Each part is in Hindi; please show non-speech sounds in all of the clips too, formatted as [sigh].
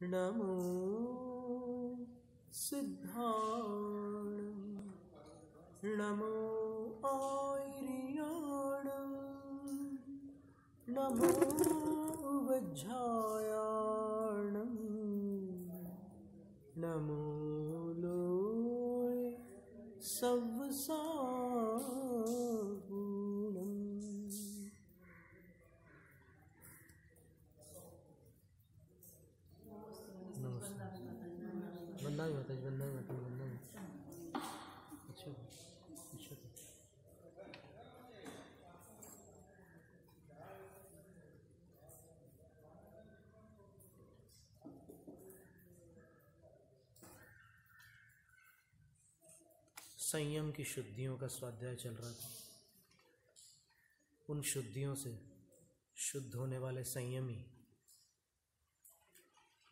नमो सिद्धाण। नमो आयर्याणं। नमो वज्झायाणं नमो लोय सवसागुणम् नमस्कार वंदा माता जी वंदा माता जी वंदा माता अच्छा अच्छा संयम की शुद्धियों का स्वाध्याय चल रहा था। उन शुद्धियों से शुद्ध होने वाले संयमी,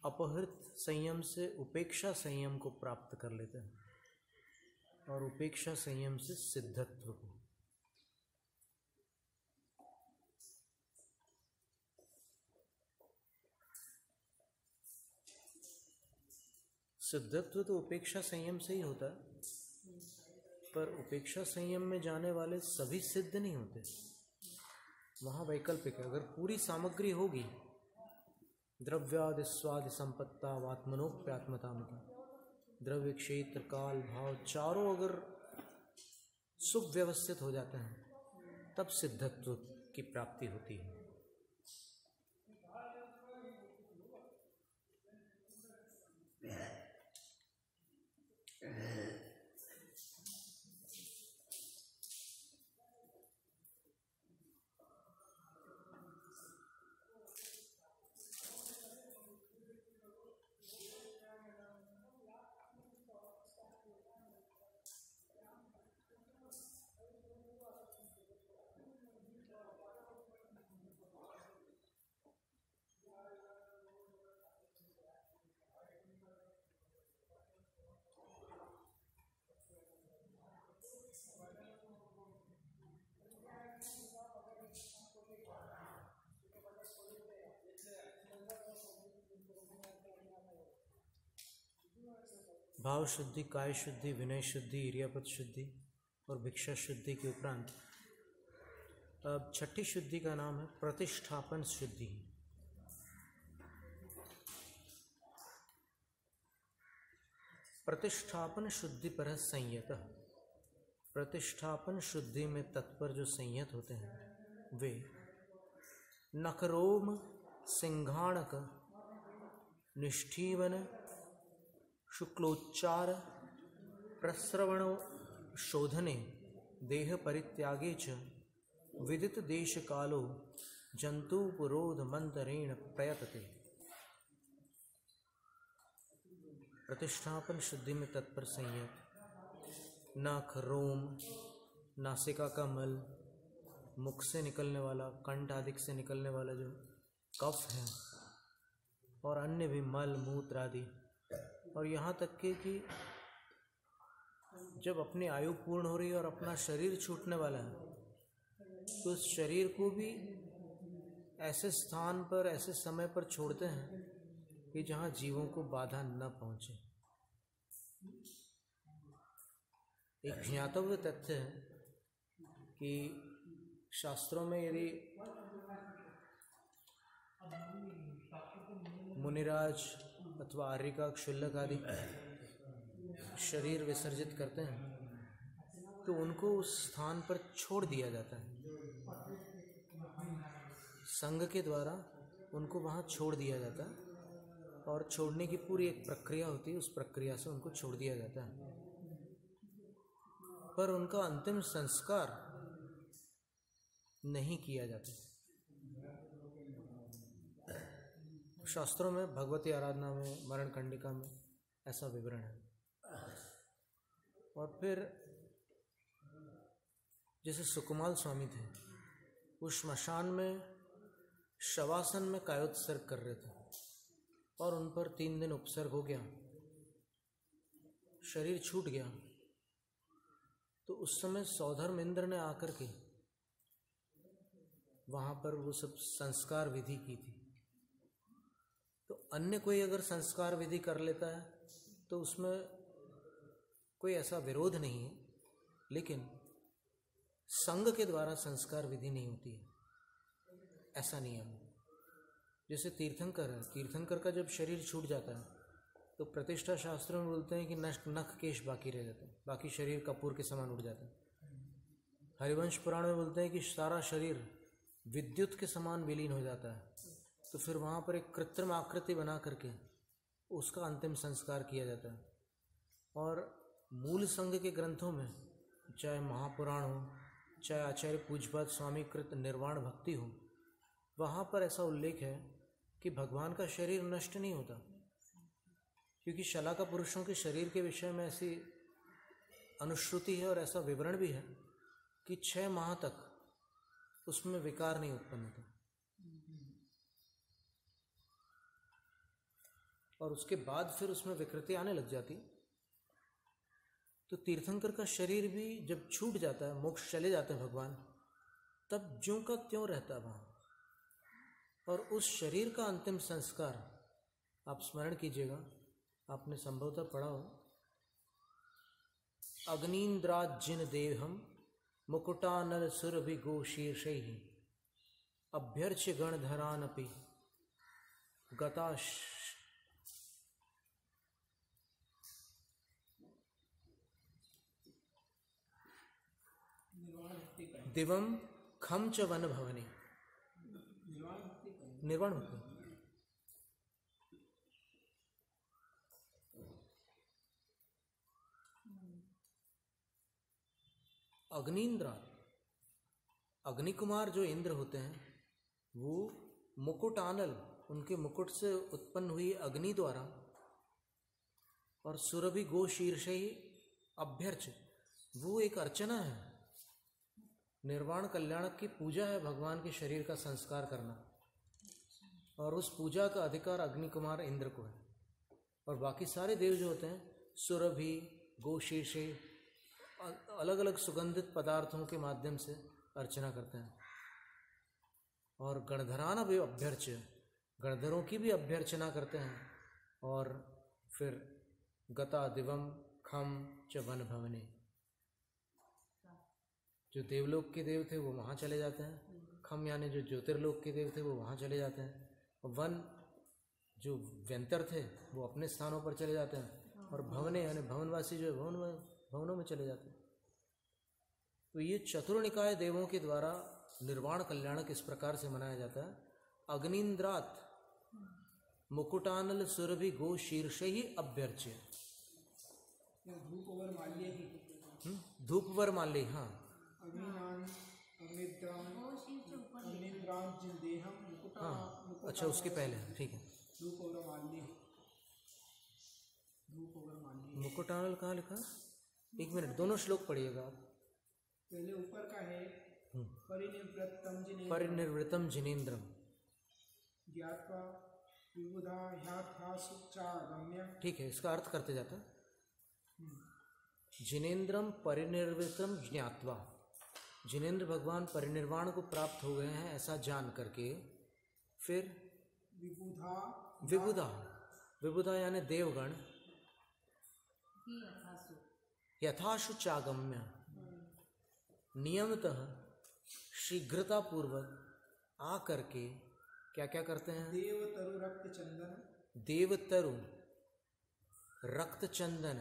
अपहृत संयम से उपेक्षा संयम को प्राप्त कर लेते हैं और उपेक्षा संयम से सिद्धत्व को। सिद्धत्व तो उपेक्षा संयम से ही होता है। पर उपेक्षा संयम में जाने वाले सभी सिद्ध नहीं होते। वहाँ वैकल्पिक है। अगर पूरी सामग्री होगी द्रव्यादि स्वादि संपत्ता वात्मनोप्यात्मता द्रव्य क्षेत्र, काल, भाव, चारों अगर सुव्यवस्थित हो जाते हैं, तब सिद्धत्व की प्राप्ति होती है। भाव शुद्धि काय शुद्धि विनय शुद्धि इरियापत शुद्धि और भिक्षा शुद्धि के उपरांत, अब छठी शुद्धि का नाम है प्रतिष्ठापन शुद्धि। प्रतिष्ठापन शुद्धि पर है संयत। प्रतिष्ठापन शुद्धि में तत्पर जो संयत होते हैं, वे नकरोम सिंघाणक निष्ठीवन शुक्लोच्चार प्रस्रवण शोधने, देह परित्यागे च, विदित देश कालो जंतुपुरोध मंतरेण प्रयतते। प्रतिष्ठापन शुद्धि में तत्पर संयत नाक रोम नासिका का मल मुख से निकलने वाला, कंठ आदि से निकलने वाला जो कफ है, और अन्य भी मल, मूत्र आदि और यहाँ तक के कि जब अपनी आयु पूर्ण हो रही है और अपना शरीर छूटने वाला है तो उस शरीर को भी ऐसे स्थान पर, ऐसे समय पर छोड़ते हैं कि जहाँ जीवों को बाधा न पहुँचे। एक ज्ञातव्य तथ्य है कि शास्त्रों में यदि मुनिराज अथवा आर्यका, क्षुल्लक आदि शरीर विसर्जित करते हैं तो उनको उस स्थान पर छोड़ दिया जाता है। संघ के द्वारा उनको वहाँ छोड़ दिया जाता है और छोड़ने की पूरी एक प्रक्रिया होती है, उस प्रक्रिया से उनको छोड़ दिया जाता है। पर उनका अंतिम संस्कार नहीं किया जाता। शास्त्रों में, भगवती आराधना में, मरण खंडिका में ऐसा विवरण है। और फिर, जैसे सुकुमाल स्वामी थे, वो श्मशान में, शवासन में कायोत्सर्ग कर रहे थे और उन पर तीन दिन उपसर्ग हो गया, शरीर छूट गया। तो उस समय सौधर्म इंद्र ने आकर के, वहाँ पर वो सब संस्कार विधि की थी। तो अन्य कोई अगर संस्कार विधि कर लेता है तो उसमें कोई ऐसा विरोध नहीं है, लेकिन संघ के द्वारा संस्कार विधि नहीं होती है। ऐसा नियम है। जैसे तीर्थंकर है, तीर्थंकर का जब शरीर छूट जाता है तो प्रतिष्ठा शास्त्र में बोलते हैं कि नष्ट नख केश बाकी रह जाते हैं, बाकी शरीर कपूर के समान उड़ जाता है। हरिवंश पुराण में बोलते हैं कि सारा शरीर विद्युत के समान विलीन हो जाता है। तो फिर वहाँ पर एक कृत्रिम आकृति बना करके उसका अंतिम संस्कार किया जाता है। और मूल संघ के ग्रंथों में, चाहे महापुराण हो, चाहे आचार्य पूजपात स्वामी कृत निर्वाण भक्ति हो, वहाँ पर ऐसा उल्लेख है कि भगवान का शरीर नष्ट नहीं होता। क्योंकि शला का पुरुषों के शरीर के विषय में ऐसी अनुश्रुति है और ऐसा विवरण भी है कि छः माह तक उसमें विकार नहीं उत्पन्न होता। और उसके बाद फिर उसमें विकृति आने लग जाती तो तीर्थंकर का शरीर भी जब छूट जाता है, मोक्ष चले जाते हैं भगवान, तब ज्यों का त्यों रहता है वहाँ। और उस शरीर का अंतिम संस्कार, आप स्मरण कीजिएगा, आपने संभवतः पढ़ा हो। अग्निन्द्राजिन देहम मुकुटानल सुरभि गो शीर्ष अभ्यर्च गणधरानपि गताश दिवम खम च वन भवनी। निर्वाण भक्ति अग्निन्द्रा अग्नि कुमार जो इंद्र होते हैं, वो मुकुट आनल, उनके मुकुट से उत्पन्न हुई अग्नि द्वारा और सुरभि गो शीर्ष ही अभ्यर्च, वो एक अर्चना है। निर्वाण कल्याण की पूजा है भगवान के शरीर का संस्कार करना। और उस पूजा का अधिकार अग्नि कुमार इंद्र को है। और बाकी सारे देव जो होते हैं, सुरभि गोशीर्षे अलग अलग सुगंधित पदार्थों के माध्यम से अर्चना करते हैं। और गणधराना भी अभ्यर्च गणधरों की भी अभ्यर्चना करते हैं। और फिर गता, दिवम, खम, च वन भवने। जो देवलोक के देव थे वो वहाँ चले जाते हैं। खम यानी जो ज्योतिर्लोक के देव थे वो वहाँ चले जाते हैं। और वन जो व्यंतर थे वो अपने स्थानों पर चले जाते हैं और भवने यानी भवनवासी जो है भवन भवनों में चले जाते हैं। तो ये चतुर्निकाय देवों के द्वारा निर्वाण कल्याण किस प्रकार से मनाया जाता है? अग्निंद्रात मुकुटानल सुरभि गो शीर्ष ही अभ्यर्च्य। धूप वर माल्य हाँ। हाँ। अच्छा उसके पहले ठीक है। मुकुटानल कहाँ लिखा? एक मिनट दोनों श्लोक पढ़िएगा आप। पहले ऊपर का है हम्म। परिनिवृत्तम जिनेन्द्रम। ठीक है इसका अर्थ करते जाता। जिनेन्द्रम परिनिर्वृतम ज्ञातवा। जिनेन्द्र भगवान परिनिर्वाण को प्राप्त हो गए हैं ऐसा जान करके फिर विबुधा। विबुधा। विबुधा यानी देवगण। यथाशु चागम्य। नियमतः शीघ्रता पूर्वक आ करके क्या क्या करते हैं? देवतरु रक्त चंदन देवतरु। रक्त चंदन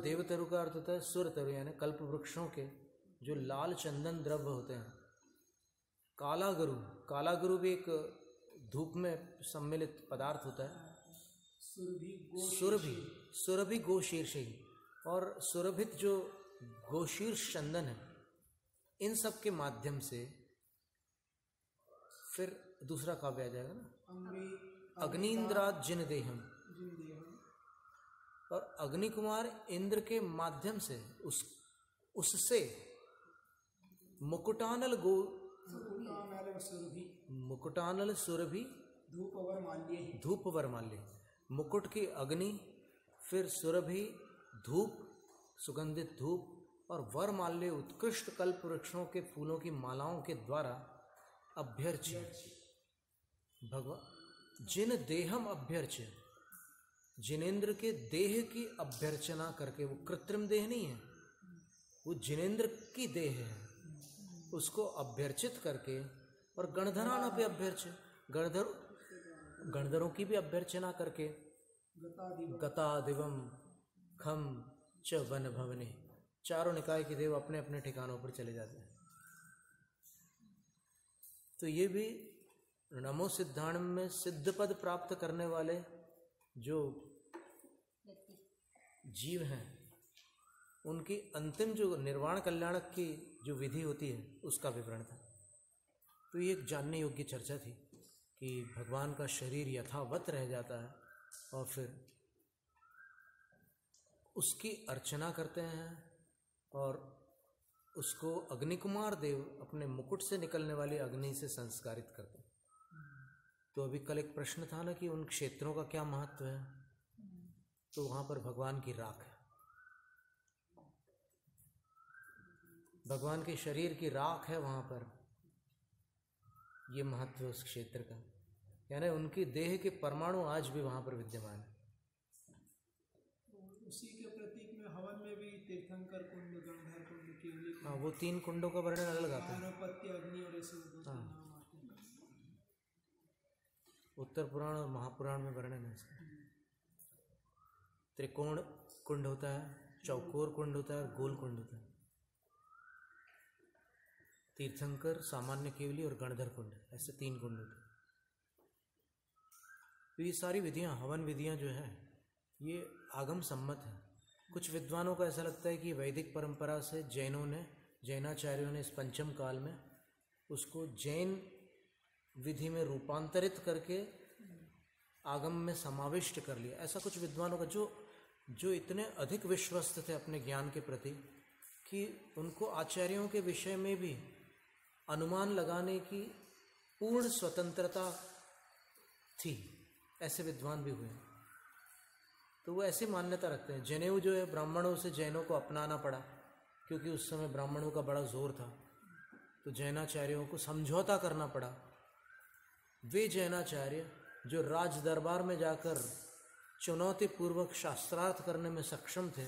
देवतरु का अर्थ होता है सुर तरु यानी कल्प वृक्षों के जो लाल चंदन द्रव्य होते हैं। काला गुरु काला गुरु भी एक धूप में सम्मिलित पदार्थ होता है। सुरभि सुरभि गो ही और सुरभित जो गोशीर्ष चंदन है इन सब के माध्यम से फिर दूसरा काव्य आ जाएगा ना। अग्निन्द्रात जिन देहम। और अग्नि कुमार इंद्र के माध्यम से उस उससे मुकुटानल गो मुकुटानल सुरभि। धूपवर माल्य धूपवर माल्य मुकुट की अग्नि फिर सुरभि धूप सुगंधित धूप और वरमाल्य उत्कृष्ट कल्प वृक्षों के फूलों की मालाओं के द्वारा अभ्यर्च भगवान जिन देहम अभ्यर्च जिनेन्द्र के देह की अभ्यर्चना करके वो कृत्रिम देह नहीं है वो जिनेन्द्र की देह है। उसको अभ्यर्चित करके और गणधराना पे अभ्यर्च गणधर गणधरों की भी अभ्यर्चना करके गता दिवम खम च वन भवने। चारों निकाय के देव अपने अपने ठिकानों पर चले जाते हैं। तो ये भी नमो सिद्धांत में सिद्ध पद प्राप्त करने वाले जो जीव हैं उनकी अंतिम जो निर्वाण कल्याणक की जो विधि होती है, उसका विवरण था। तो ये एक जानने योग्य चर्चा थी कि भगवान का शरीर यथावत रह जाता है और फिर उसकी अर्चना करते हैं और उसको अग्निकुमार देव अपने मुकुट से निकलने वाली अग्नि से संस्कारित करते हैं। तो अभी कल एक प्रश्न था ना कि उन क्षेत्रों का क्या महत्व है? तो वहाँ पर भगवान की राख है। भगवान के शरीर की राख है वहाँ पर। ये महत्व उस क्षेत्र का। यानी उनकी देह के परमाणु आज भी वहाँ पर विद्यमान है। उसी के प्रतीक में हवन में भी तीर्थंकर कुंड गंधर कुंड केवली हाँ वो तीन कुंडों का वर्णन अलग आता है। अग्नि और ऐसे हाँ। हैं। उत्तर पुराण और महापुराण में वर्णन है इसका। त्रिकोण कुंड होता है चौकोर कुंड होता है और गोल कुंड होता है। तीर्थंकर, सामान्य केवली और गणधर कुंड, ऐसे तीन कुंड तो ये सारी विधियाँ, हवन विधियाँ जो हैं, ये आगम सम्मत हैं। कुछ विद्वानों को ऐसा लगता है कि वैदिक परंपरा से जैनों ने, जैनाचार्यों ने इस पंचम काल में उसको जैन विधि में रूपांतरित करके आगम में समाविष्ट कर लिया। ऐसा कुछ विद्वानों का जो जो इतने अधिक विश्वस्त थे अपने ज्ञान के प्रति कि उनको आचार्यों के विषय में भी अनुमान लगाने की पूर्ण स्वतंत्रता थी। ऐसे विद्वान भी हुए। तो वो ऐसी मान्यता रखते हैं। जनेऊ जो है, ब्राह्मणों से जैनों को अपनाना पड़ा, क्योंकि उस समय ब्राह्मणों का बड़ा ज़ोर था। तो जैनाचार्यों को समझौता करना पड़ा। वे जैनाचार्य, जो राज दरबार में जाकर चुनौतीपूर्वक शास्त्रार्थ करने में सक्षम थे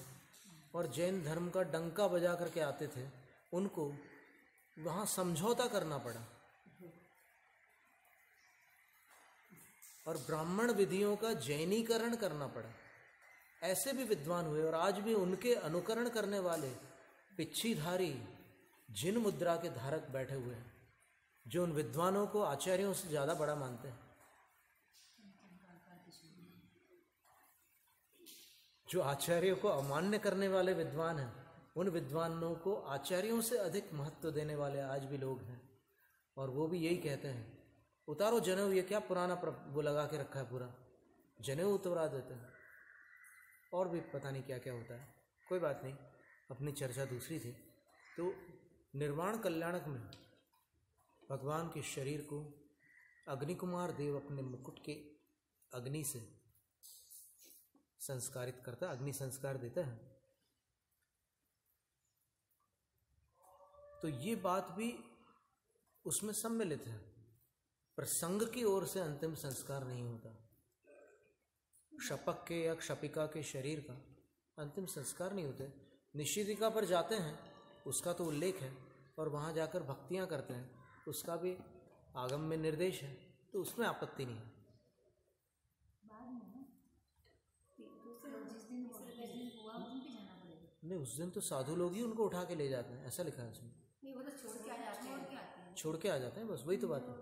और जैन धर्म का डंका बजा करके आते थे, उनको वहाँ समझौता करना पड़ा। और ब्राह्मण विधियों का जैनीकरण करना पड़ा। ऐसे भी विद्वान हुए और आज भी उनके अनुकरण करने वाले पिच्छीधारी जिन मुद्रा के धारक बैठे हुए हैं, जो उन विद्वानों को आचार्यों से ज़्यादा बड़ा मानते हैं, जो आचार्यों को अमान्य करने वाले विद्वान हैं उन विद्वानों को आचार्यों से अधिक महत्व देने वाले आज भी लोग हैं। और वो भी यही कहते हैं, उतारो जनेऊ, ये क्या पुराना वो लगा के रखा है पूरा? जनेऊ उतरा देते हैं। और भी पता नहीं क्या क्या होता है। कोई बात नहीं, अपनी चर्चा दूसरी थी। तो निर्वाण कल्याणक में भगवान के शरीर को अग्नि कुमार देव अपने मुकुट के अग्नि से संस्कारित करता अग्नि संस्कार देता है। तो ये बात भी उसमें सम्मिलित है। प्रसंग की ओर से अंतिम संस्कार नहीं होता। शपक के या क्षपिका के शरीर का अंतिम संस्कार नहीं होते। निषेधिका पर जाते हैं, उसका तो उल्लेख है, और वहाँ जाकर भक्तियाँ करते हैं, उसका भी आगम में निर्देश है तो उसमें आपत्ति नहीं है। नहीं, उस दिन तो साधु लोग ही उनको उठा के ले जाते हैं, ऐसा लिखा है उसमें नहीं वो तो छोड़ के आ जाते हैं छोड़ के आ जाते हैं बस वही तो बात है।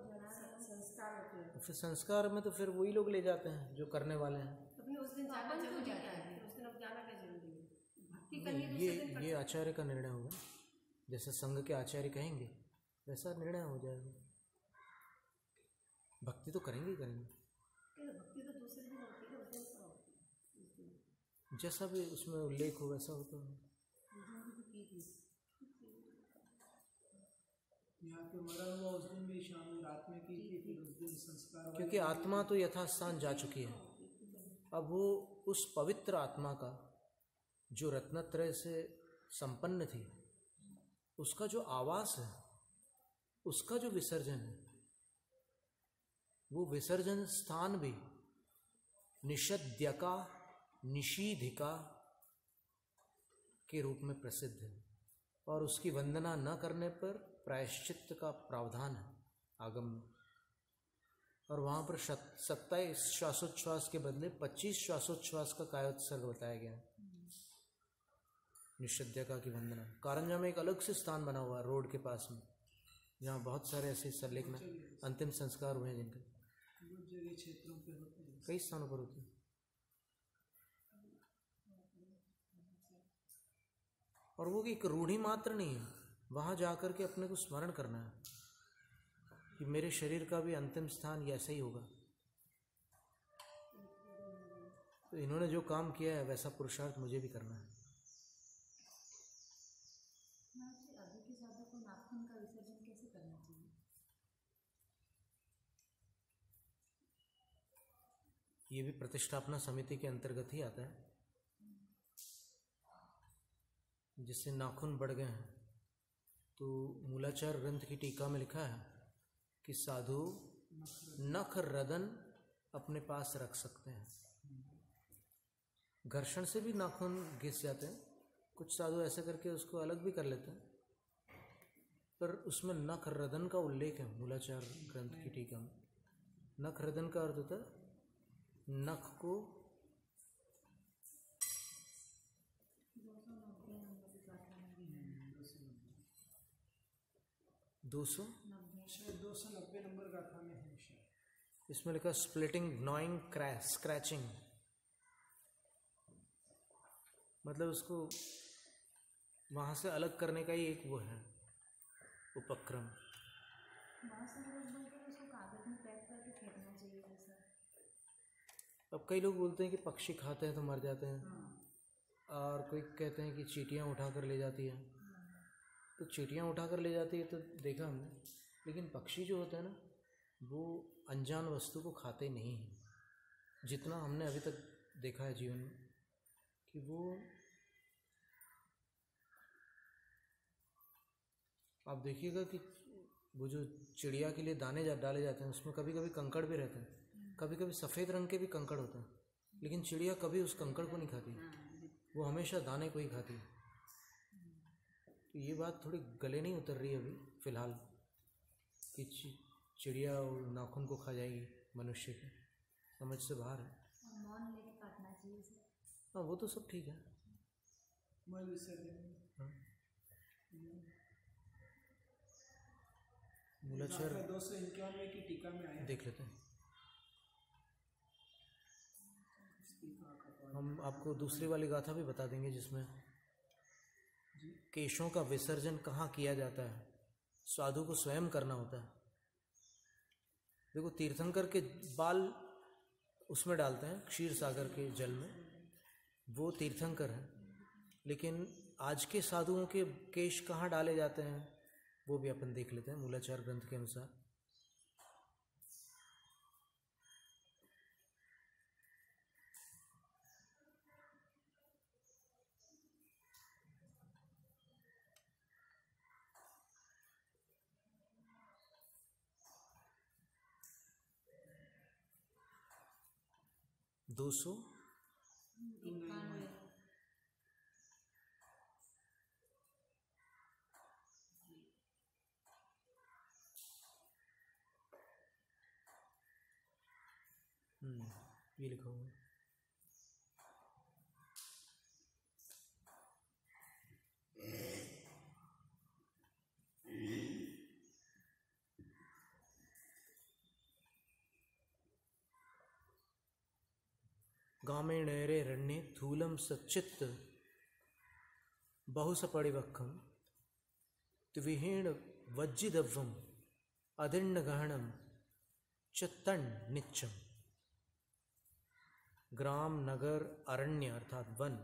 संस्कार तो फिर संस्कार में तो फिर वही लोग ले जाते हैं जो करने वाले हैं। तो फिर उस दिन जाना ज़रूरी है। उस दिन अब जाना क्या ज़रूरी है। भक्ति करनी है नहीं, ये ये आचार्य का निर्णय होगा। जैसे संघ के आचार्य कहेंगे वैसा निर्णय हो जाएगा। भक्ति तो करेंगे ही करेंगे। तो तो तो जैसा भी उसमें उल्लेख हो वैसा होता है। यहाँ पे मरा हुआ उस दिन भी शाम रात में की थी फिर उस दिन संस्कार क्योंकि आत्मा तो यथास्थान जा चुकी है। अब वो उस पवित्र आत्मा का जो रत्नत्रय से संपन्न थी उसका जो आवास है उसका जो विसर्जन है वो विसर्जन स्थान भी निषद्यका निषीधिका के रूप में प्रसिद्ध है। और उसकी वंदना न करने पर प्रायश्चित का प्रावधान है, आगम। और वहाँ पर सत्ताईस श्वासोच्छ्वास के बदले पच्चीस श्वासोच्छ्वास का कायोत्सर्ग बताया गया निषद्यका की वंदना। कारंजा में एक अलग से स्थान बना हुआ रोड के पास में। जहाँ बहुत सारे ऐसे सरलेख में अंतिम संस्कार हुए हैं जिनके। कई स्थानों पर होते हैं। और वो एक रूढ़ी मात्र नहीं है। वहाँ जाकर के अपने को स्मरण करना है कि मेरे शरीर का भी अंतिम स्थान ऐसा ही होगा। तो इन्होंने जो काम किया है वैसा पुरुषार्थ मुझे भी करना है। जी ये भी प्रतिष्ठापना समिति के अंतर्गत ही आता है। जिससे नाखून बढ़ गए हैं। तो मूलाचार ग्रंथ की टीका में लिखा है कि साधु नख रदन अपने पास रख सकते हैं। घर्षण से भी नाखून घिस जाते हैं। कुछ साधु ऐसे करके उसको अलग भी कर लेते हैं। पर उसमें नख रदन का उल्लेख है मूलाचार ग्रंथ की टीका में। नख रदन का अर्थ होता है, नख को दो सौ? दो सौ नब्बे नंबर गाथा में है इसमें लिखा स्प्लिटिंग gnawing स्क्रैचिंग मतलब उसको वहाँ से अलग करने का ही एक वो है उपक्रम। हैं अब कई लोग बोलते हैं कि पक्षी खाते हैं तो मर जाते हैं। और कोई कहते हैं कि चीटियाँ उठा कर ले जाती हैं। तो चीटियाँ उठा कर ले जाती है तो देखा हमने। लेकिन पक्षी जो होता है ना वो अनजान वस्तु को खाते नहीं हैं। जितना हमने अभी तक देखा है जीवन में कि वो आप देखिएगा कि वो जो चिड़िया के लिए दाने जा डाले जाते हैं उसमें कभी कभी कंकड़ भी रहते हैं। कभी कभी सफ़ेद रंग के भी कंकड़ होते हैं। लेकिन चिड़िया कभी उस कंकड़ को नहीं खाती। वो हमेशा दाने को ही खाती है। तो ये बात थोड़ी गले नहीं उतर रही अभी फ़िलहाल कि चिड़िया और नाखून को खा जाएगी मनुष्य के। समझ से बाहर है। हाँ वो तो सब ठीक है। हाँ। मूलाक्षर दो सौ इक्यानवे की टीका में आया। देख लेते हैं। हम आपको दूसरी वाली गाथा भी बता देंगे जिसमें केशों का विसर्जन कहाँ किया जाता है? साधु को स्वयं करना होता है। देखो, तीर्थंकर के बाल उसमें डालते हैं, क्षीर सागर के जल में। वो तीर्थंकर हैं। लेकिन आज के साधुओं के केश कहाँ डाले जाते हैं, वो भी अपन देख लेते हैं, मूलाचार ग्रंथ के अनुसार। दो सौ? हम्म, ये लिखा हुआ है। गामेणेरे रण्ये थूलं सच्चित् वज्जिदव्वम् अदिण्णगहणं च निच्चम ग्राम, नगर, अरण्य अर्थात वन,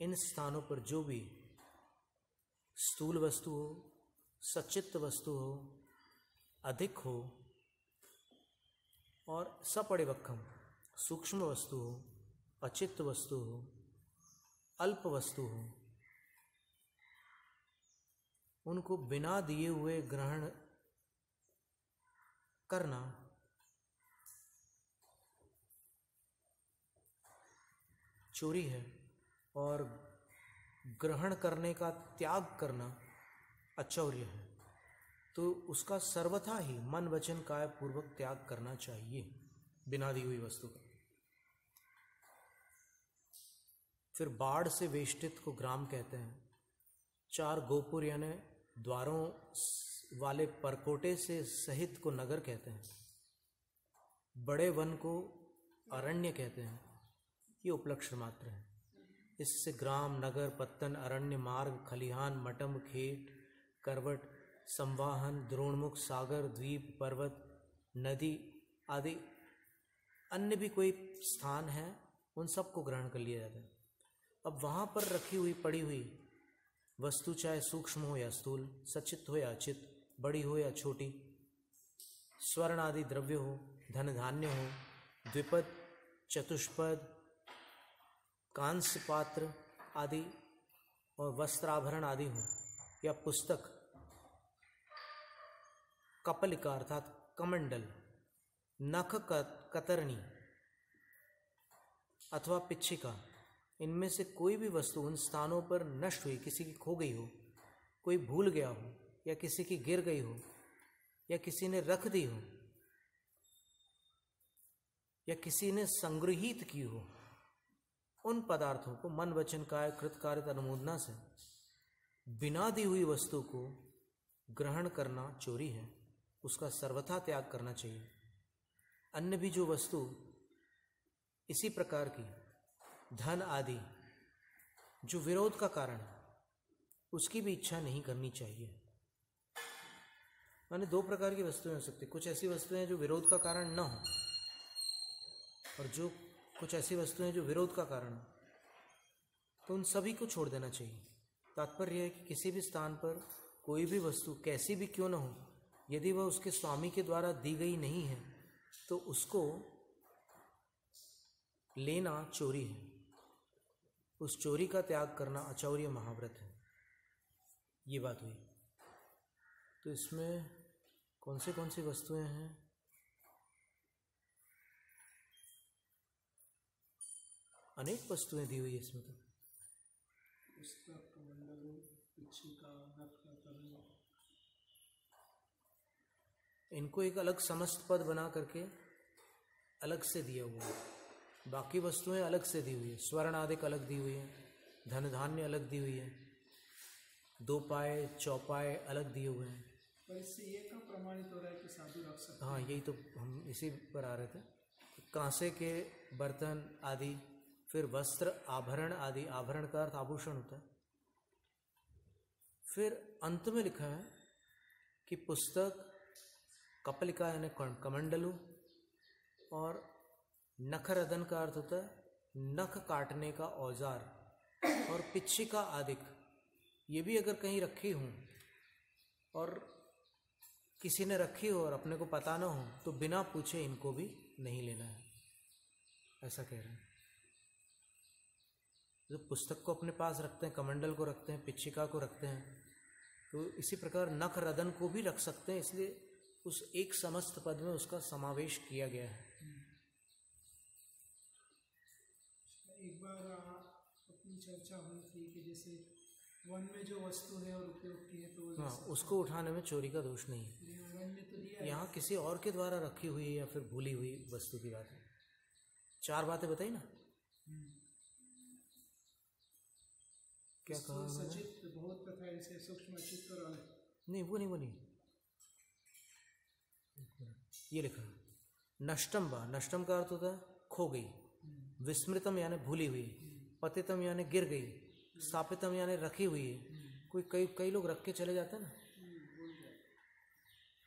इन स्थानों पर जो भी स्थूल वस्तु हो सचित्त वस्तु हो, अधिक हो, और सपरिवक्खम सूक्ष्म वस्तु हो अचित वस्तु हो अल्प वस्तु हो। उनको बिना दिए हुए ग्रहण करना। चोरी है और ग्रहण करने का त्याग करना अचौर्य है। तो उसका सर्वथा ही मन वचन काय पूर्वक त्याग करना चाहिए, बिना दी हुई वस्तु का। फिर बाढ़ से वेष्टित को ग्राम कहते हैं। चार गोपुर यानी द्वारों वाले परकोटे से सहित को नगर कहते हैं। बड़े वन को अरण्य कहते हैं। ये उपलक्ष्य मात्र है। इससे ग्राम, नगर, पत्तन, अरण्य, मार्ग, खलिहान, मटम, खेत, करवट, संवाहन, द्रोणमुख, सागर, द्वीप, पर्वत, नदी आदि अन्य भी कोई स्थान है, उन सबको ग्रहण कर लिया जाता है। अब वहाँ पर रखी हुई पड़ी हुई वस्तु, चाहे सूक्ष्म हो या स्थूल, सचित हो या अचित, बड़ी हो या छोटी, स्वर्ण आदि द्रव्य हो, धन धान्य हो, द्विपद, चतुष्पद कांस्य पात्र आदि और वस्त्राभरण आदि हो, या पुस्तक, कपलिका अर्थात कमंडल, नख कतरनी अथवा पिच्छिका इनमें से कोई भी वस्तु उन स्थानों पर नष्ट हुई, किसी की खो गई हो, कोई भूल गया हो, या किसी की गिर गई हो, या किसी ने रख दी हो, या किसी ने संग्रहित की हो, उन पदार्थों को मन वचन काय कृत कार्य अनुमोदना से बिना दी हुई वस्तु को ग्रहण करना चोरी है। उसका सर्वथा त्याग करना चाहिए। अन्य भी जो वस्तु इसी प्रकार की धन आदि, जो विरोध का कारण है, उसकी भी इच्छा नहीं करनी चाहिए। माने दो प्रकार की वस्तुएँ हो सकती कुछ ऐसी वस्तुएँ जो विरोध का कारण न हो, और जो कुछ ऐसी वस्तुएँ जो विरोध का कारण हो तो उन सभी को छोड़ देना चाहिए। तात्पर्य है कि किसी भी स्थान पर कोई भी वस्तु कैसी भी क्यों न हो, यदि वह उसके स्वामी के द्वारा दी गई नहीं है तो उसको लेना चोरी है। उस चोरी का त्याग करना अचौर्य महाव्रत है। ये बात हुई। तो इसमें कौन से कौन सी वस्तुएँ हैं? अनेक वस्तुएँ दी हुई है इसमें तो। इनको एक अलग समस्त पद बना करके अलग से दिया हुआ है। बाकी वस्तुएँ अलग से दी हुई है। स्वर्ण आदिक अलग दी हुई है धन धान्य अलग दी हुई है दो पाए चौपाए अलग दिए हुए हैं। पर इससे ये कहाँ प्रमाणित हो रहा है कि साधु रख सकते हाँ? यही तो हम इसी पर आ रहे थे। कांसे के बर्तन आदि फिर वस्त्र आभरण आदि आभरण का अर्थ आभूषण होता है। फिर अंत में लिखा है कि पुस्तक कपलिका यानी कमंडलू और नखरदन का अर्थ होता है, नख काटने का औज़ार और पिच्छी का आदिक। ये भी अगर कहीं रखी हूँ और किसी ने रखी हो और अपने को पता ना हो तो बिना पूछे इनको भी नहीं लेना है। ऐसा कह रहे हैं। जो पुस्तक को अपने पास रखते हैं, कमंडल को रखते हैं, पिच्छिका को रखते हैं तो इसी प्रकार नख रदन को भी रख सकते हैं, इसलिए उस एक समस्त पद में उसका समावेश किया गया है। एक बार अपनी चर्चा हुई थी कि जैसे वन में जो वस्तु है और उपयोग की है तो हाँ उसको उठाने में चोरी का दोष नहीं है। यहाँ वन में तो दिया यहाँ किसी और के द्वारा रखी हुई या फिर भूली हुई वस्तु की बात है। चार बातें बताई ना? क्या कहा सचित बहुत तथा ऐसे सूक्ष्म चित्त और नहीं वो नहीं वो नहीं। ये लिखा नष्टम बा नष्टम का अर्थ होता है खो गई। विस्मृतम यानी भूली हुई, पतितम यानी गिर गई स्थापितम यानी रखी हुई। कोई कई कई लोग रख के चले जाते हैं ना?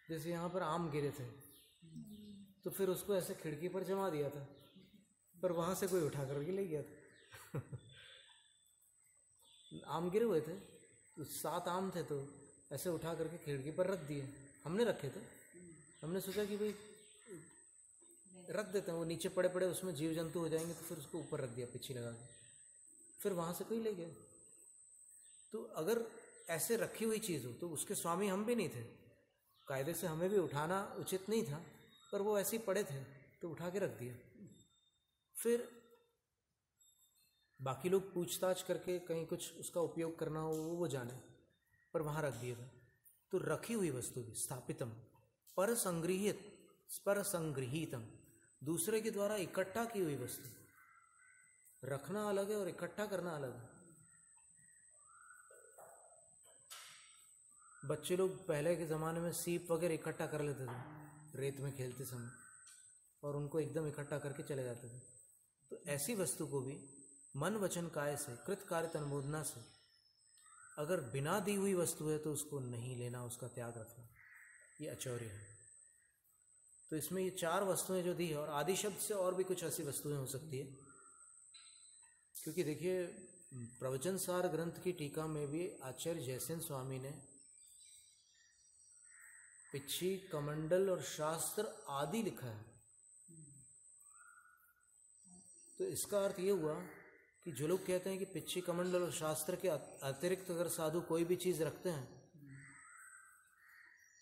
जैसे यहाँ पर आम गिरे थे तो फिर उसको ऐसे खिड़की पर जमा दिया था, पर वहाँ से कोई उठा करके ले गया था। [laughs] आम गिरे हुए थे तो सात आम थे तो ऐसे उठा करके खिड़की पर रख दिए। हमने रखे थे। हमने सोचा कि भाई रख देते हैं, वो नीचे पड़े पड़े उसमें जीव जंतु हो जाएँगे तो फिर उसको ऊपर रख दिया, पीछे लगा के फिर वहाँ से कोई ले गया। तो अगर ऐसे रखी हुई चीज़ हो तो उसके स्वामी हम भी नहीं थे। कायदे से हमें भी उठाना उचित नहीं था, पर वो ऐसे ही पड़े थे तो उठा के रख दिया। फिर बाकी लोग पूछताछ करके कहीं कुछ उसका उपयोग करना हो, वो जाने, पर वहाँ रख दिया था। तो रखी हुई वस्तु भी स्थापितम पर संग्रहित पर संग्रहीतम दूसरे के द्वारा इकट्ठा की हुई वस्तु। रखना अलग है और इकट्ठा करना अलग है। बच्चे लोग पहले के ज़माने में सीप वगैरह इकट्ठा कर लेते थे, रेत में खेलते समय, और उनको एकदम इकट्ठा करके चले जाते थे। तो ऐसी वस्तु को भी मन वचन काय से, कृत कार्य अनुमोदना से, अगर बिना दी हुई वस्तु है तो उसको नहीं लेना, उसका त्याग रखना। ये अचौर्य है। तो इसमें ये चार वस्तुएँ जो दी है और आदि शब्द से और भी कुछ ऐसी वस्तुएँ हो सकती है। क्योंकि देखिए, प्रवचन सार ग्रंथ की टीका में भी आचार्य जयसेन स्वामी ने पिच्छी कमंडल और शास्त्र आदि लिखा है। तो इसका अर्थ ये हुआ कि जो लोग कहते हैं कि पिच्छी कमंडल और शास्त्र के अतिरिक्त अगर साधु कोई भी चीज़ रखते हैं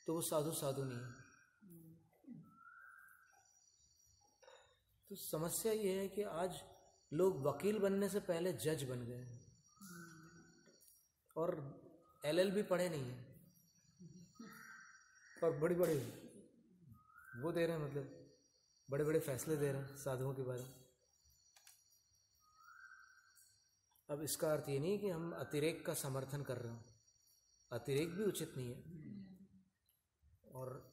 तो वो साधु साधु नहीं है। तो समस्या ये है कि आज लोग वकील बनने से पहले जज बन गए हैं। और एलएलबी पढ़े नहीं है। और बड़ी बड़ी वो दे रहे हैं मतलब बड़े बड़े फैसले दे रहे हैं साधुओं के बारे में। अब इसका अर्थ ये नहीं कि हम अतिरेक का समर्थन कर रहे हो। अतिरेक भी उचित नहीं है। और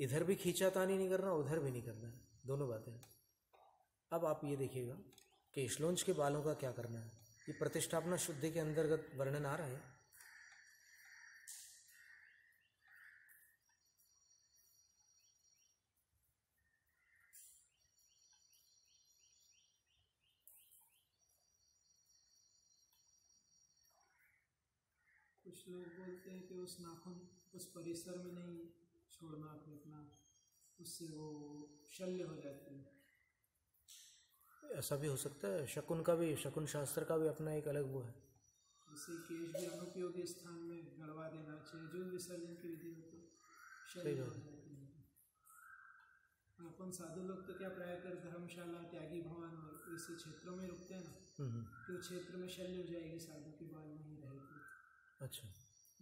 इधर भी खींचातानी नहीं करना, उधर भी नहीं करना है। दोनों बातें अब आप ये देखिएगा कि केशलोंज के बालों का क्या करना है। ये प्रतिष्ठापना शुद्धि के अंतर्गत वर्णन आ रहा है। कुछ लोग बोलते हैं कि उस नाखून उस परिसर में नहीं छोड़ना फेंकना उससे वो शल्य हो जाती है। ऐसा भी हो सकता है। शकुन का भी शकुन शास्त्र का भी अपना एक अलग वो है। जैसे केश भी अनुपयोगी स्थान में गड़वा देना चाहिए जो विसर्जन की विधि हो तो शल्य हो जाती है। अपन साधु लोग तो क्या प्राय कर धर्मशाला त्यागी भवन और ऐसे क्षेत्रों में रुकते हैं ना हम्म, उस क्षेत्र में शल्य हो जाएगी साधु की बाल वहीं रहेगी। अच्छा।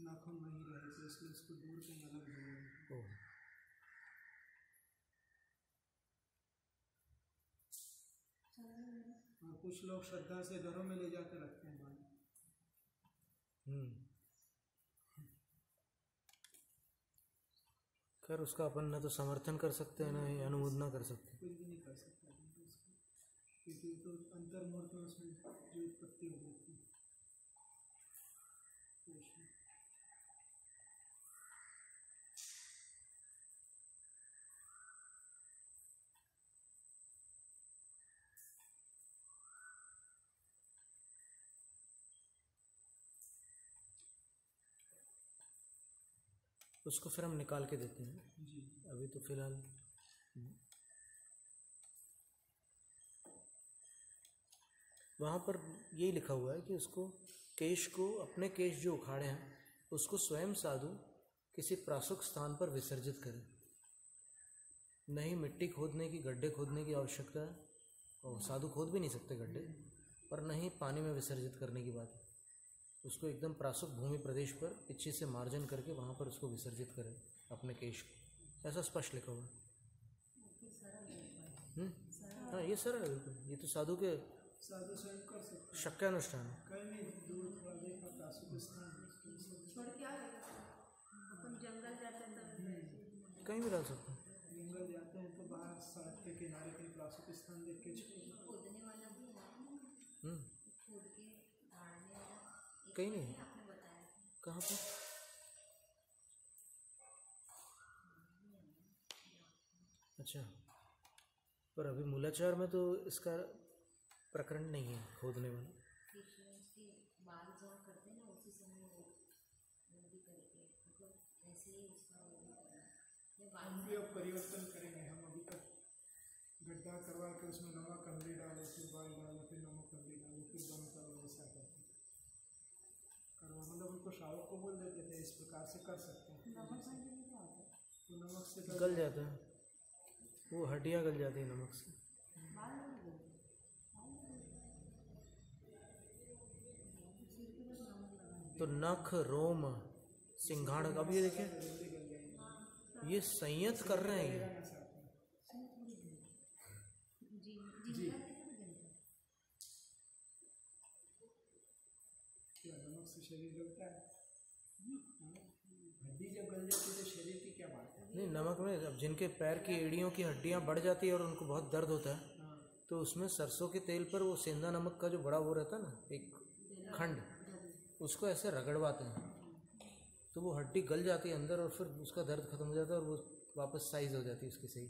नाखून वहीं रहेगी इसलिए उसको दूर कहीं अलग जगह और कुछ लोग श्रद्धा से घरों में ले जाकर रखते हैं बाल हम्म। खैर उसका अपन ना तो समर्थन कर सकते हैं ना ही अनुमोदना कर सकते। कुछ भी नहीं कर सकता उसको क्योंकि तो अंतर्मुहूर्त में उसमें जो उत्पत्ति हो जाती है उसको फिर हम निकाल के देते हैं। जी। अभी तो फ़िलहाल वहाँ पर यही लिखा हुआ है कि उसको केश को अपने केश जो उखाड़े हैं उसको स्वयं साधु किसी प्रासुक स्थान पर विसर्जित करें। नहीं मिट्टी खोदने की गड्ढे खोदने की आवश्यकता है। और साधु खोद भी नहीं सकते गड्ढे और नहीं पानी में विसर्जित करने की बात है। उसको एकदम प्रासुक भूमि प्रदेश पर पीछे से मार्जन करके वहाँ पर उसको विसर्जित करें अपने केश को। ऐसा स्पष्ट लिखा हुआ है। हम्म? हाँ ये सरल है बिल्कुल। ये तो साधु के शक्यानुष्ठान है। कहीं भी कहीं डाल सकते हैं। जंगल जाते हैं तो बाहर सड़क के किनारे कहीं प्रासुक स्थान देख के छोड़ खोदने वाला भी है हम्म, खोद के गाड़ने वाला एक कहीं नहीं कहाँ पर अच्छा पर अभी मूलाचार में तो इसका प्रकरण नहीं है खोदने वाला। परिवर्तन करेंगे, हम अभी तक गड्ढा करवा के उसमें नमक फिर बाल फिर नमक फिर करो ऐसा मतलब उनको को बोल देते थे इस प्रकार से कर सकते हैं। नमक तो से गल, जाता है। वो हड्डियाँ गल जाती हैं नमक से। तो नख रोम सिंघाड़ का भी ये ये संयत कर रहे हैं जी जी। शरीर है हाँ? हड्डी जब गल जाती है तो शरीर की क्या बात है? नहीं नमक में अब जिनके पैर की एड़ियों की हड्डियाँ बढ़ जाती है और उनको बहुत दर्द होता है हाँ। तो उसमें सरसों के तेल पर वो सेंधा नमक का जो बड़ा वो रहता है ना एक खंड उसको ऐसे रगड़वाते हैं। तो वो हड्डी गल जाती है अंदर और फिर उसका दर्द खत्म हो जाता है और वो वापस साइज़ हो जाती है उसकी सही।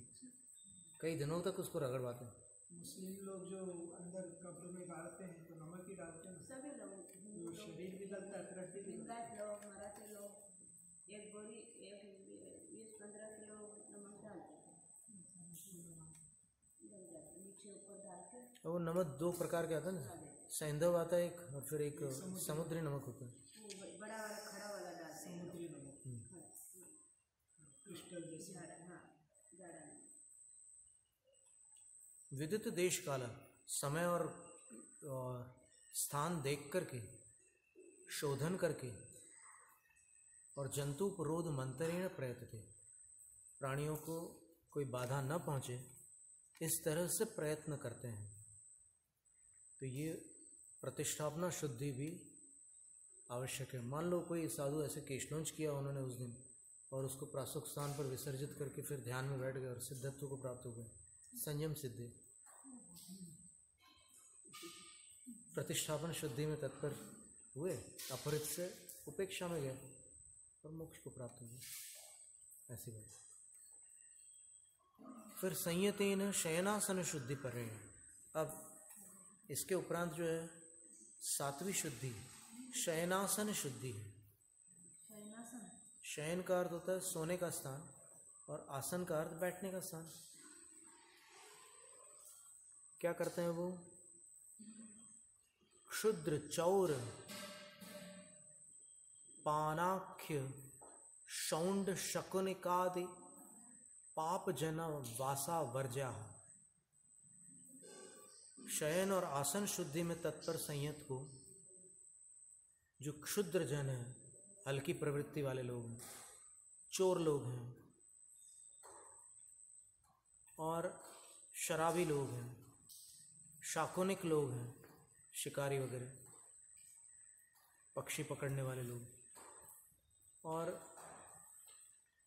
कई दिनों तक उसको रगड़वाते हैं। मुस्लिम लोग जो अंदर कब्र में गाड़ते हैं तो नमक ही डालते हैं सभी लोग तो शरीर भी गलता है हड्डी भी लिंगायत लोग मराठी लोग एक बोरी एक बीस पंद्रह किलो नमक डालते हैं। है। और वो नमक दो प्रकार के आता है ना? सैंधव आता है एक और फिर एक समुद्री। नमक होता है। बड़ा वाला खड़ा वाला डालते हैं। समुद्री नमक। हाँ, हाँ, क्रिस्टल जैसे गाढ़ा हाँ गाढ़ा नमक। विदित देश काला समय और, स्थान देख करके शोधन करके और जंतु उपरोध मंत्रेण प्रयत्न थे प्राणियों को कोई बाधा न पहुँचे इस तरह से प्रयत्न करते हैं। तो ये प्रतिष्ठापना शुद्धि भी आवश्यक है। मान लो कोई साधु ऐसे केशनोच किया उन्होंने उस दिन और उसको प्रासुक स्थान पर विसर्जित करके फिर ध्यान में बैठ गए और सिद्धत्व को प्राप्त हो गए। संयम सिद्धि। प्रतिष्ठापन शुद्धि में तत्पर हुए अपहृत से उपेक्षा में गए और मोक्ष को प्राप्त हो गए ऐसी बात। फिर संयतेन शयनासन शुद्धि पर। रहे हैं अब इसके उपरांत जो है सातवीं शुद्धि शयनासन शुद्धि है। शयनासन। शयन का अर्थ होता है सोने का स्थान और आसन का अर्थ बैठने का स्थान। क्या करते हैं वो? क्षुद्र चौर, पानाख्य, शौंड शकुनिकादि, पाप जन वासा वर्जा शयन और आसन शुद्धि में तत्पर संयत को, जो क्षुद्र जन है, हल्की प्रवृत्ति वाले लोग हैं, चोर लोग हैं, और शराबी लोग हैं। शाकुनिक लोग हैं, शिकारी वगैरह, पक्षी पकड़ने वाले लोग। और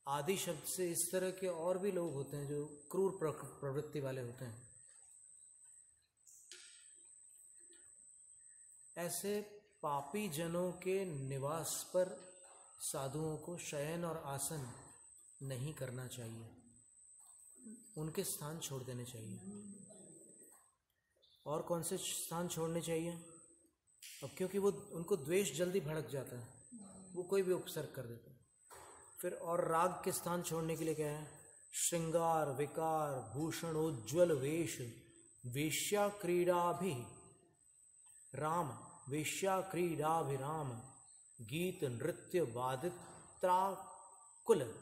आदि शब्द से इस तरह के और भी लोग होते हैं जो क्रूर प्रवृत्ति वाले होते हैं। ऐसे पापी जनों के निवास पर साधुओं को शयन और आसन नहीं करना चाहिए। उनके स्थान छोड़ देने चाहिए। और कौन से स्थान छोड़ने चाहिए? अब क्योंकि वो, उनको द्वेष जल्दी भड़क जाता है। वो कोई भी उपसर्ग कर देता है। फिर और राग के स्थान छोड़ने के लिए क्या है? श्रृंगार, विकार, भूषण, उज्ज्वल वेश वेश्या क्रीड़ा भी राम वेश्या क्रीडाभिराम गीत, नृत्य वादित्राकुल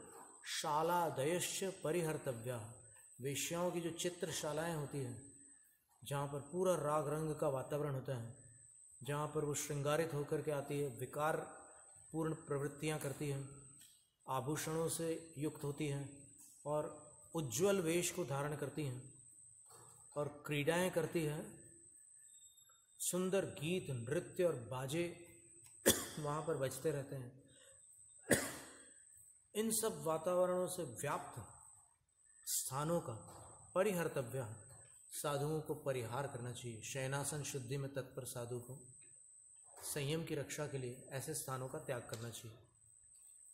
शालादयश्च परिहर्तव्या। वेश्याओं की जो चित्रशालाएँ होती हैं जहाँ पर पूरा राग रंग का वातावरण होता है, जहाँ पर वो श्रृंगारित होकर के आती है, विकार पूर्ण प्रवृत्तियाँ करती हैं, आभूषणों से युक्त होती हैं और उज्ज्वल वेश को धारण करती हैं और क्रीडाएँ करती हैं। सुंदर गीत, नृत्य और बाजे [coughs] वहाँ पर बजते रहते हैं। [coughs] इन सब वातावरणों से व्याप्त स्थानों का परिहर्तव्य साधुओं को परिहार करना चाहिए। शयनासन शुद्धि में तत्पर साधु को संयम की रक्षा के लिए ऐसे स्थानों का त्याग करना चाहिए।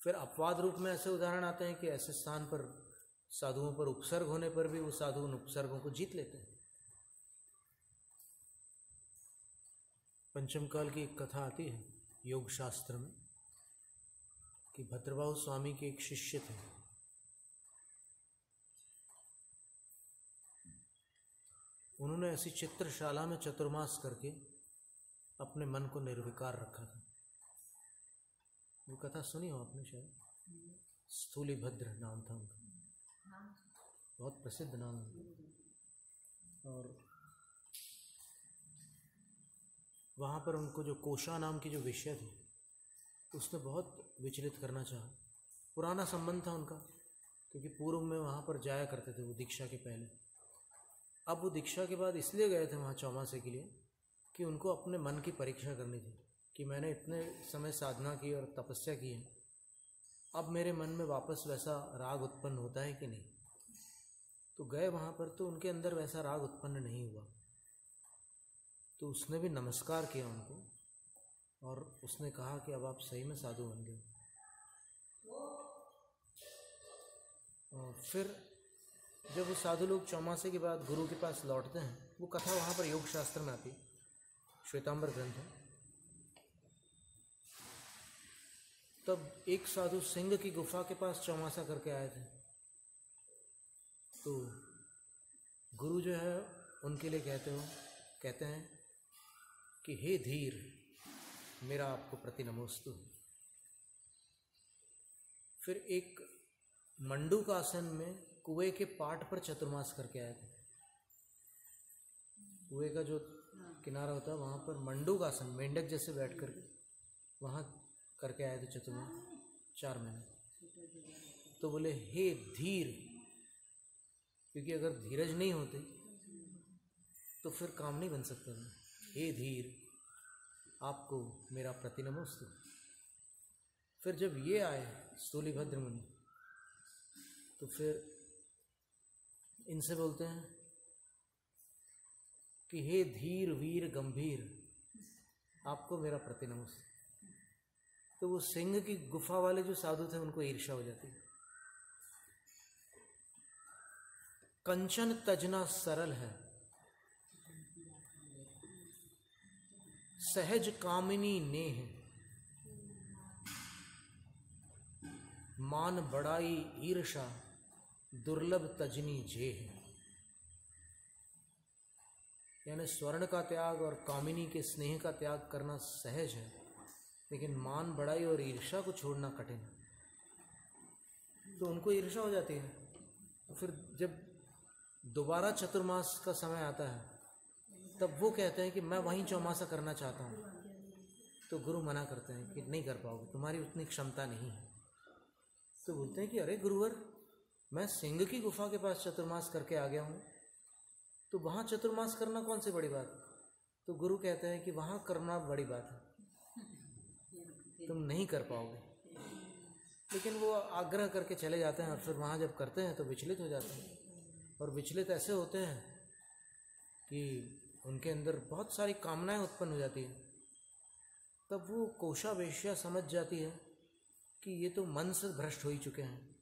फिर अपवाद रूप में ऐसे उदाहरण आते हैं कि ऐसे स्थान पर साधुओं पर उपसर्ग होने पर भी वो साधु उन उपसर्गों को जीत लेते हैं। पंचम काल की एक कथा आती है योग शास्त्र में कि भद्रबाहु स्वामी के एक शिष्य थे। उन्होंने ऐसी चित्रशाला में चतुर्मास करके अपने मन को निर्विकार रखा था। वो कथा सुनी हो आपने शायद? स्थूली भद्र नाम था उनका। बहुत प्रसिद्ध नाम है और वहाँ पर उनको जो कोशा नाम की जो विषय थी, उसने बहुत विचलित करना चाहा। पुराना संबंध था उनका, क्योंकि पूर्व में वहाँ पर जाया करते थे वो दीक्षा के पहले। अब वो दीक्षा के बाद इसलिए गए थे वहाँ चौमासे के लिए कि उनको अपने मन की परीक्षा करनी थी कि मैंने इतने समय साधना की और तपस्या की है। अब मेरे मन में वापस वैसा राग उत्पन्न होता है कि नहीं? तो गए वहाँ पर तो उनके अंदर वैसा राग उत्पन्न नहीं हुआ। तो उसने भी नमस्कार किया उनको और उसने कहा कि अब आप सही में साधु बन गए। फिर जब वो साधु लोग चौमासे के बाद गुरु के पास लौटते हैं, वो कथा वहाँ पर योग शास्त्र में आती श्वेतांबर ग्रंथ है। तब एक साधु सिंह की गुफा के पास चौमासा करके आए थे। तो गुरु जो है, उनके लिए कहते हो, कहते हैं कि, हे धीर, मेरा आपको प्रति नमोस्तु। फिर एक मंडू का आसन में कुएँ के पाट पर चतुर्मास करके आए थे। कुएँ का जो किनारा होता है, वहाँ पर मंडूक आसन, मेंढक जैसे बैठ कर वहाँ करके आए थे चतुर्मास, चार महीने। तो बोले, हे धीर, क्योंकि अगर धीरज नहीं होते तो फिर काम नहीं बन सकता था। हे धीर, आपको मेरा प्रति नमोस्तु फिर जब ये आए स्थूलिभद्र मुनि तो फिर इनसे बोलते हैं कि हे धीर, वीर, गंभीर, आपको मेरा प्रति तो वो सिंह की गुफा वाले जो साधु थे, उनको ईर्षा हो जाती। कंचन तजना सरल है। सहज कामिनी नेह। मान बड़ाई ईर्षा दुर्लभ तजनी जे है यानी स्वर्ण का त्याग और कामिनी के स्नेह का त्याग करना सहज है, लेकिन मान बड़ाई और ईर्षा को छोड़ना कठिन। तो उनको ईर्षा हो जाती है। फिर जब दोबारा चतुर्मास का समय आता है, तब वो कहते हैं कि मैं वहीं चौमासा करना चाहता हूँ। तो गुरु मना करते हैं कि नहीं कर पाओगे, तुम्हारी उतनी क्षमता नहीं है। तो बोलते हैं कि अरे गुरुवर मैं सिंह की गुफा के पास चतुर्मास करके आ गया हूँ। तो वहाँ चतुर्मास करना कौन सी बड़ी बात? तो गुरु कहते हैं कि वहाँ करना बड़ी बात है। तुम नहीं कर पाओगे। लेकिन वो आग्रह करके चले जाते हैं और फिर वहाँ जब करते हैं तो विचलित हो जाते हैं। और विचलित ऐसे होते हैं कि उनके अंदर बहुत सारी कामनाएँ उत्पन्न हो जाती हैं। तब वो कोशा वेश्या समझ जाती है कि ये तो मन से भ्रष्ट हो ही चुके हैं।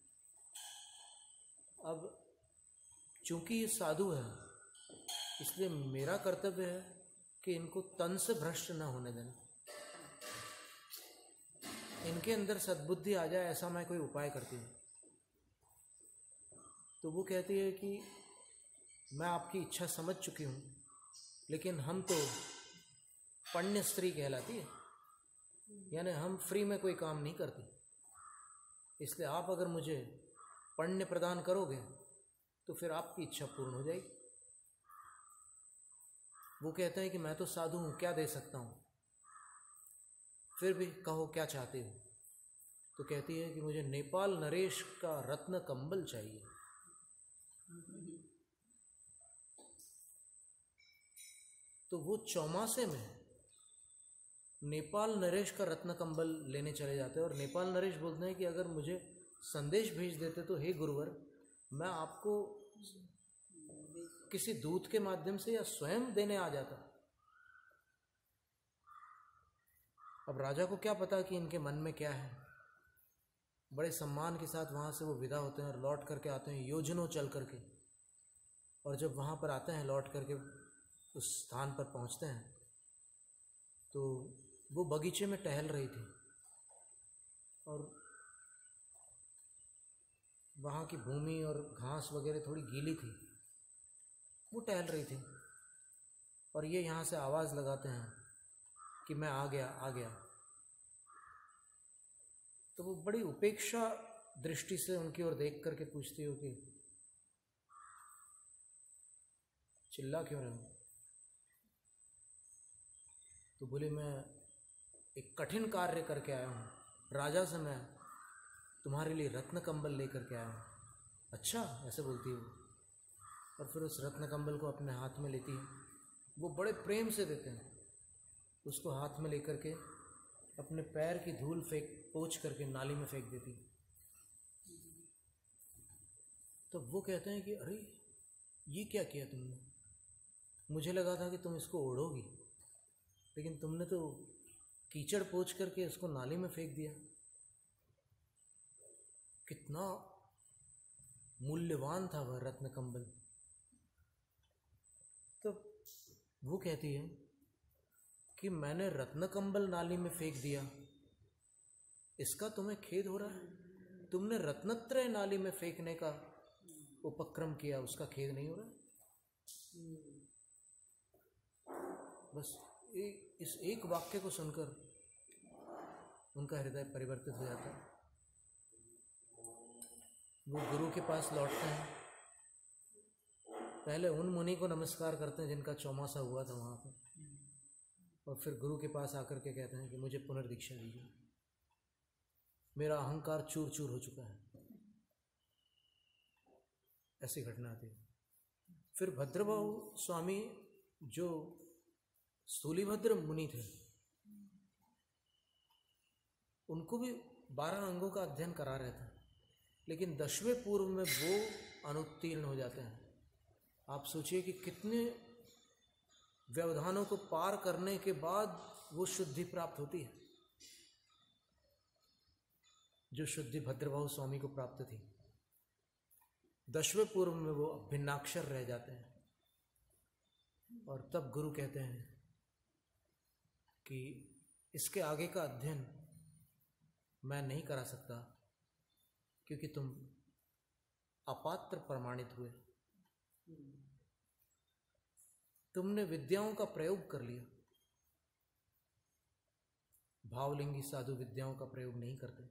अब चूँकि ये साधु है, इसलिए मेरा कर्तव्य है कि इनको तन से भ्रष्ट न होने देना इनके अंदर सद्बुद्धि आ जाए, ऐसा मैं कोई उपाय करती हूँ। तो वो कहती है कि मैं आपकी इच्छा समझ चुकी हूँ, लेकिन हम तो पण्य स्त्री कहलाती है। यानी हम फ्री में कोई काम नहीं करते। इसलिए आप अगर मुझे पण्य प्रदान करोगे तो फिर आपकी इच्छा पूर्ण हो जाएगी। वो कहते हैं कि मैं तो साधु हूँ, क्या दे सकता हूँ? फिर भी कहो, क्या चाहते हो? तो कहती है कि मुझे नेपाल नरेश का रत्न कंबल चाहिए। तो वो चौमासे में नेपाल नरेश का रत्न कंबल लेने चले जाते हैं और नेपाल नरेश बोलते हैं कि अगर मुझे संदेश भेज देते तो हे गुरुवर, मैं आपको किसी दूत के माध्यम से या स्वयं देने आ जाता। अब राजा को क्या पता कि इनके मन में क्या है? बड़े सम्मान के साथ वहाँ से वो विदा होते हैं और लौट करके आते हैं योजनों चल करके। और जब वहाँ पर आते हैं, लौट करके उस स्थान पर पहुँचते हैं तो वो बगीचे में टहल रही थी। और वहाँ की भूमि और घास वगैरह थोड़ी गीली थी। वो टहल रही थी। और ये यहाँ से आवाज़ लगाते हैं कि मैं आ गया आ गया। तो वो बड़ी उपेक्षा दृष्टि से उनकी ओर देख करके पूछती हो कि, चिल्ला क्यों रहे हो? तो बोले, मैं एक कठिन कार्य करके आया हूँ। राजा से मैं तुम्हारे लिए रत्न कंबल लेकर के आया हूँ। अच्छा ऐसे बोलती है। वो और फिर उस रत्न कंबल को अपने हाथ में लेती है। वो बड़े प्रेम से देते हैं। उसको हाथ में लेकर के अपने पैर की धूल फेंक, पोछ करके नाली में फेंक देती है। तो वो कहते हैं कि, अरे, ये क्या किया तुमने? मुझे लगा था कि तुम इसको ओढ़ोगी। लेकिन तुमने तो कीचड़ पोछ करके इसको नाली में फेंक दिया। कितना मूल्यवान था वह रत्न कंबल। तो वो कहती है कि मैंने रत्न कंबल नाली में फेंक दिया। इसका तुम्हें खेद हो रहा है? तुमने रत्नत्रय नाली में फेंकने का उपक्रम किया उसका खेद नहीं हो रहा? बस ए, इस एक वाक्य को सुनकर उनका हृदय परिवर्तित हो जाता। है वो गुरु के पास लौटते हैं। पहले उन मुनि को नमस्कार करते हैं जिनका चौमासा हुआ था वहाँ पर और फिर गुरु के पास आकर के कहते हैं कि मुझे पुनर्दीक्षा दीजिए। मेरा अहंकार चूर चूर हो चुका है। ऐसी घटना है फिर भद्रबाहु स्वामी जो स्थूलीभद्र मुनि थे, उनको भी बारह अंगों का अध्ययन करा रहे थे। लेकिन दसवें पूर्व में वो अनुत्तीर्ण हो जाते हैं। आप सोचिए कि कितने व्यवधानों को पार करने के बाद वो शुद्धि प्राप्त होती है। जो शुद्धि भद्रबाहु स्वामी को प्राप्त थी। दसवें पूर्व में वो भिन्नाक्षर रह जाते हैं। और तब गुरु कहते हैं कि इसके आगे का अध्ययन मैं नहीं करा सकता। क्योंकि तुम अपात्र प्रमाणित हुए। तुमने विद्याओं का प्रयोग कर लिया। भावलिंगी साधु विद्याओं का प्रयोग नहीं करते।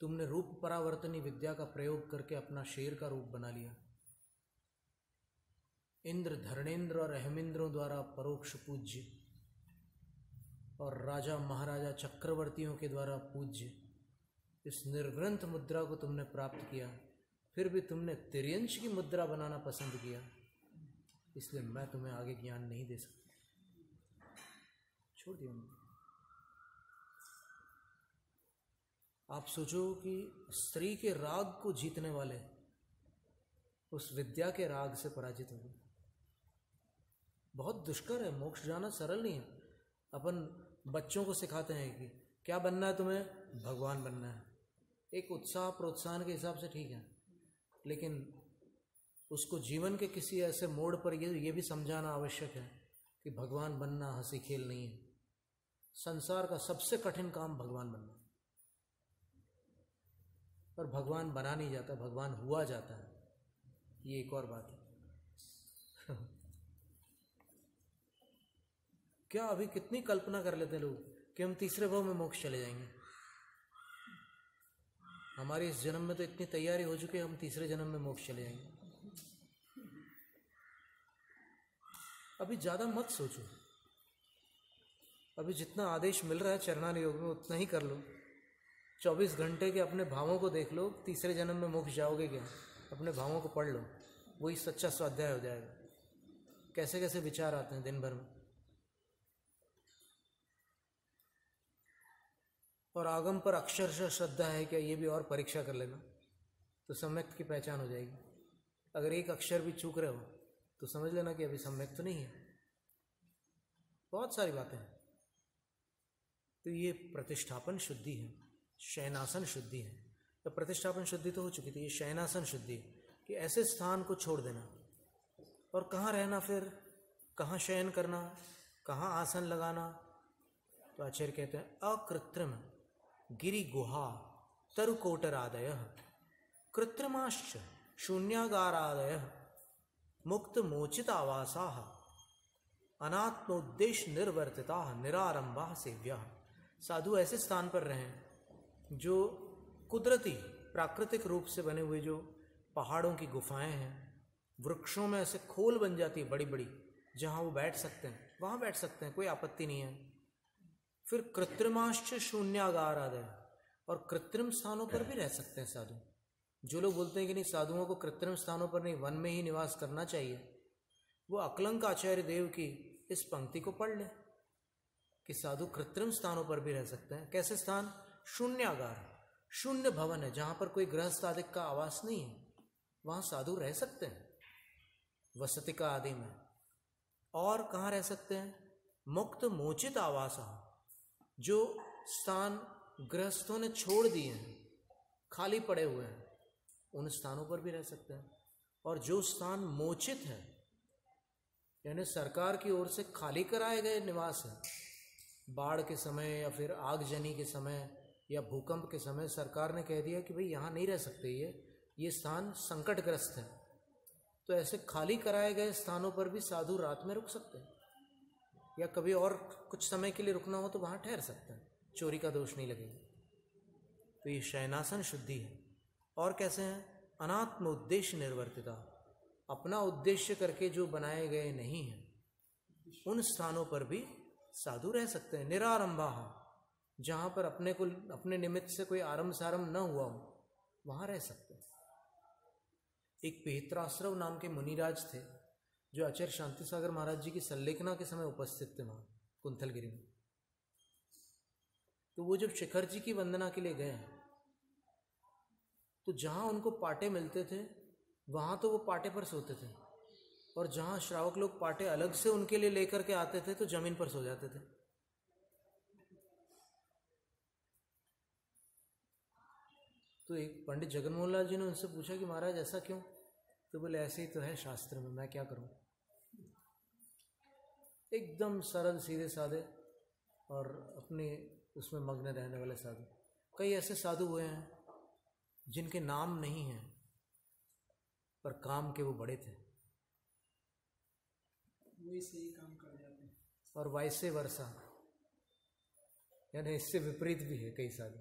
तुमने रूप परावर्तनी विद्या का प्रयोग करके अपना शेर का रूप बना लिया। इंद्र धर्णेन्द्र और अहमिंद्रों द्वारा परोक्ष पूज्य और राजा महाराजा चक्रवर्तियों के द्वारा पूज्य इस निर्ग्रंथ मुद्रा को तुमने प्राप्त किया, फिर भी तुमने तिरंश की मुद्रा बनाना पसंद किया। इसलिए मैं तुम्हें आगे ज्ञान नहीं दे सकता। छोड़ दिया आप सोचो कि स्त्री के राग को जीतने वाले उस विद्या के राग से पराजित हो गए। बहुत दुष्कर है, मोक्ष जाना सरल नहीं है। अपन बच्चों को सिखाते हैं कि क्या बनना है तुम्हें? भगवान बनना है। एक उत्साह प्रोत्साहन के हिसाब से ठीक है। लेकिन उसको जीवन के किसी ऐसे मोड़ पर ये ये भी समझाना आवश्यक है कि भगवान बनना हँसी खेल नहीं है। संसार का सबसे कठिन काम भगवान बनना। पर भगवान बना नहीं जाता, भगवान हुआ जाता है। ये एक और बात है। [laughs] क्या अभी कितनी कल्पना कर लेते लोग कि हम तीसरे भाव में मोक्ष चले जाएँगे? हमारे इस जन्म में तो इतनी तैयारी हो चुकी है, हम तीसरे जन्म में मोक्ष चले जाएँगे अभी ज़्यादा मत सोचो। अभी जितना आदेश मिल रहा है चरणान योग में, उतना ही कर लो। चौबीस घंटे के अपने भावों को देख लो, तीसरे जन्म में मोक्ष जाओगे क्या? अपने भावों को पढ़ लो। वही सच्चा स्वाध्याय हो जाएगा। कैसे कैसे विचार आते हैं दिन भर में? और आगम पर अक्षरशः श्रद्धा है क्या ये भी और परीक्षा कर लेना तो सम्यक की पहचान हो जाएगी। अगर एक अक्षर भी चूक रहे हो तो समझ लेना कि अभी सम्यक तो नहीं है। बहुत सारी बातें हैं। तो ये प्रतिष्ठापन शुद्धि है, शयनासन शुद्धि है। तो प्रतिष्ठापन शुद्धि तो हो चुकी थी, ये शयनासन शुद्धि कि ऐसे स्थान को छोड़ देना। और कहाँ रहना फिर? कहाँ शयन करना? कहाँ आसन लगाना? तो आचार्य कहते हैं, अकृत्रिम गिरी गुहा तरुकोटरादय, कृत्रिमाश्च शून्यागारादय मुक्त मोचित आवासा अनात्मोद्देश्य निर्वर्तिता निरारंभा सेव्या। साधु ऐसे स्थान पर रहें, जो कुदरती, प्राकृतिक रूप से बने हुए जो पहाड़ों की गुफाएँ हैं, वृक्षों में ऐसे खोल बन जाती है बड़ी बड़ी जहाँ वो बैठ सकते हैं। वहाँ बैठ सकते हैं, कोई आपत्ति नहीं है। फिर कृत्रिमाश्च शून्यागार आदय और कृत्रिम स्थानों पर भी रह सकते हैं साधु। जो लोग बोलते हैं कि नहीं, साधुओं को कृत्रिम स्थानों पर नहीं, वन में ही निवास करना चाहिए। वो अकलंक आचार्य देव की इस पंक्ति को पढ़ ले कि साधु कृत्रिम स्थानों पर भी रह सकते हैं। कैसे स्थान? शून्यागार। शून्य भवन है, जहाँ पर कोई गृहस्थ आदि का आवास नहीं है। वहाँ साधु रह सकते हैं। वसतिका आदि में। और कहाँ रह सकते हैं? मुक्त मोचित आवास जो स्थान गृहस्थों ने छोड़ दिए हैं, खाली पड़े हुए हैं, उन स्थानों पर भी रह सकते हैं। और जो स्थान मोचित है, यानी सरकार की ओर से खाली कराए गए निवास हैं, बाढ़ के समय या फिर आगजनी के समय या भूकंप के समय सरकार ने कह दिया कि भाई यहाँ नहीं रह सकते ये ये स्थान संकटग्रस्त है। तो ऐसे खाली कराए गए स्थानों पर भी साधु रात में रुक सकते हैं। या कभी और कुछ समय के लिए रुकना हो तो वहाँ ठहर सकते हैं। चोरी का दोष नहीं लगेगा। तो ये शयनासन शुद्धि है। और कैसे हैं? अनात्म उद्देश्य निर्वर्तिता अपना उद्देश्य करके जो बनाए गए नहीं हैं, उन स्थानों पर भी साधु रह सकते हैं। निरारंभा जहाँ पर अपने को, अपने निमित्त से कोई आरंभ सारंभ न हुआ हो, वहाँ रह सकते हैं। एक पेत्राश्रव नाम के मुनिराज थे। जो आचार्य शांति सागर महाराज जी की संलेखना के समय उपस्थित थे वहाँ, कुंथलगिरी में। तो वो जब शिखर जी की वंदना के लिए गए तो जहाँ उनको पाटे मिलते थे, वहाँ तो वो पाटे पर सोते थे। और जहाँ श्रावक लोग पाटे अलग से उनके लिए लेकर के आते थे तो ज़मीन पर सो जाते थे। तो एक पंडित जगनमोहन लाल जी ने उनसे पूछा कि महाराज, ऐसा क्यों? तो बोले, ऐसे ही तो है शास्त्र में, मैं क्या करूँ? एकदम सरल सीधे साधे और अपने उसमें मग्न रहने वाले साधु। कई ऐसे साधु हुए हैं जिनके नाम नहीं हैं पर काम के वो बड़े थे। वही सही काम कर जाते हैं और वैसे वर्षा यानी इससे विपरीत भी है कई साधु।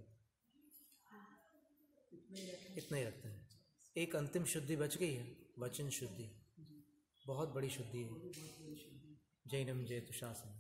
इतना ही। रखते हैं। एक अंतिम शुद्धि बच गई है वचन शुद्धि। बहुत बड़ी शुद्धि है। जैनम जय शासन